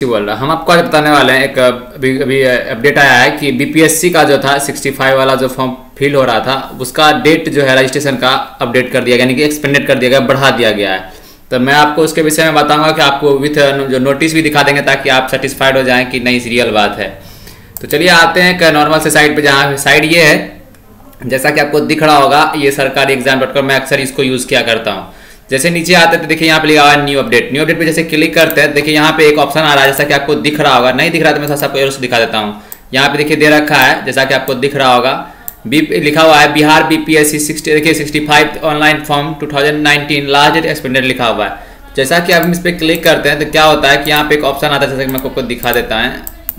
बोल रहा हम आपको आज बताने वाले हैं, एक अभी अभी अपडेट आया है कि बीपीएससी का जो था 65 वाला जो फॉर्म फिल हो रहा था, उसका डेट जो है रजिस्ट्रेशन का अपडेट कर दिया गया, यानी कि एक्सपेंडेड कर दिया गया, बढ़ा दिया गया है। तो मैं आपको उसके विषय में बताऊँगा कि आपको विथ जो नोटिस भी दिखा देंगे ताकि आप सेटिस्फाइड हो जाएँ कि नहीं रियल बात है। तो चलिए आते हैं, एक नॉर्मल से साइड पर जहाँ साइड ये है। जैसा कि आपको दिख रहा होगा, ये सरकारी एग्ज़ाम डॉट मैं अक्सर इसको यूज़ किया करता हूँ। जैसे नीचे आते हैं तो देखिए यहाँ पे लिखा हुआ है न्यू अपडेट न्यू अपडेट पे जैसे क्लिक करते हैं, देखिए यहाँ पे एक ऑप्शन आ रहा है जैसा कि आपको दिख रहा होगा. नहीं दिख रहा तो मैं आपको एरो से दिखा देता हूँ. यहाँ पे देखिए दे रखा है जैसा कि आपको दिख रहा होगा. बी लिखा हुआ है Bihar B P S C sixty देखिए sixty five online form two thousand nineteen last date expanded लिखा हुआ है. जैसा कि आप इस पर क्लिक करते हैं तो क्या होता है कि यहाँ पे एक ऑप्शन आता है, जैसा कि मैं आपको दिखा देता है.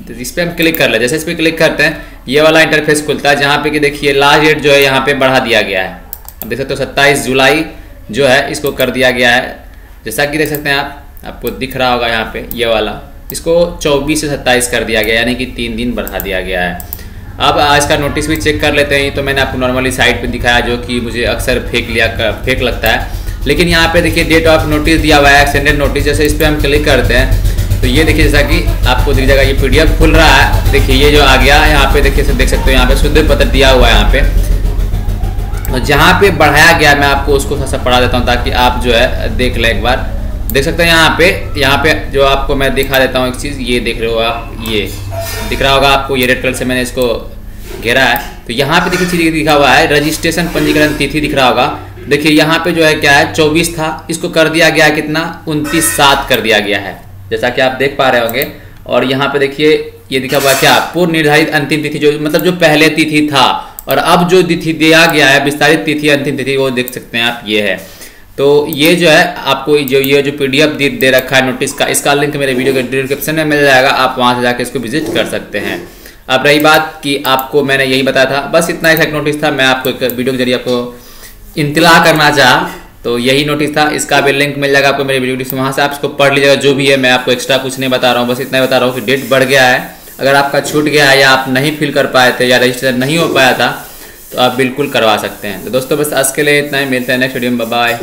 तो इस पर हम क्लिक कर ले, जैसे इस पर क्लिक करते हैं, ये वाला इंटरफेस खुलता है जहाँ पे कि देखिए लास्ट डेट जो है, यहाँ पे बढ़ा दिया गया है. अब देख सकते हो सत्ताईस जुलाई जो है इसको कर दिया गया है। जैसा कि देख सकते हैं आप आपको दिख रहा होगा यहाँ पे ये वाला। इसको 24 से 27 कर दिया गया यानी कि तीन दिन बढ़ा दिया गया है। अब आज का नोटिस भी चेक कर लेते हैं तो मैंने आपको नॉर्मली साइट पे दिखाया जो कि मुझे अक्सर फेक लिया कर, फेक लगता है। लेकिन यहाँ पे देखिए डेट ऑफ़ नोटिस दिया हुआ है एक्सटेंडेड नोटिस जैसे इस पर हम क्लिक करते हैं तो ये देखिए जैसा कि आपको दिख जाएगा ये पीडीएफ खुल रहा है। देखिए ये जो आ गया यहाँ पे देखिए देख सकते हो यहाँ पे शुद्ध पत्र दिया हुआ है यहाँ पे। और जहाँ पे बढ़ाया गया, मैं आपको उसको थोड़ा सा पढ़ा देता हूँ ताकि आप जो है, देख लें एक बार। देख सकते हैं यहाँ पे यहाँ पे जो आपको मैं दिखा देता हूँ एक चीज़, ये देख रहे हो आप, ये दिख रहा होगा आपको, ये रेड कलर से मैंने इसको घेरा है। तो यहाँ पे देखिए चीज़ दिखा हुआ है रजिस्ट्रेशन पंजीकरण तिथि दिख रहा होगा। देखिए यहाँ पे जो है क्या है, चौबीस था, इसको कर दिया गया कितना? उनतीस सात कर दिया गया है, जैसा कि आप देख पा रहे होंगे। और यहाँ पे देखिए, ये दिखा हुआ है क्या? पूर्व निर्धारित अंतिम तिथि, जो मतलब जो पहले तिथि था और अब जो तिथि दिया गया है विस्तारित तिथि अंतिम तिथि वो देख सकते हैं आप ये है। तो ये जो है आपको जो ये जो पीडीएफ दे, दे रखा है नोटिस का इसका लिंक मेरे वीडियो के डिस्क्रिप्शन में मिल जाएगा आप वहाँ से जाकर इसको विज़िट कर सकते हैं। अब रही बात कि आपको मैंने यही बताया था बस इतना ही एक नोटिस था मैं आपको एक वीडियो के ज़रिए आपको इंतला करना चाहा तो यही नोटिस था इसका भी लिंक मिल जाएगा आपको मेरे वीडियो वहाँ से आप इसको पढ़ लीजिएगा जो भी है मैं आपको एक्स्ट्रा कुछ नहीं बता रहा हूँ बस इतना ही बता रहा हूँ कि डेट बढ़ गया है। अगर आपका छूट गया या आप नहीं फिल कर पाए थे या रजिस्टर नहीं हो पाया था तो आप बिल्कुल करवा सकते हैं। तो दोस्तों, बस आज के लिए इतना ही। मिलते हैं नेक्स्ट वीडियो में। बाय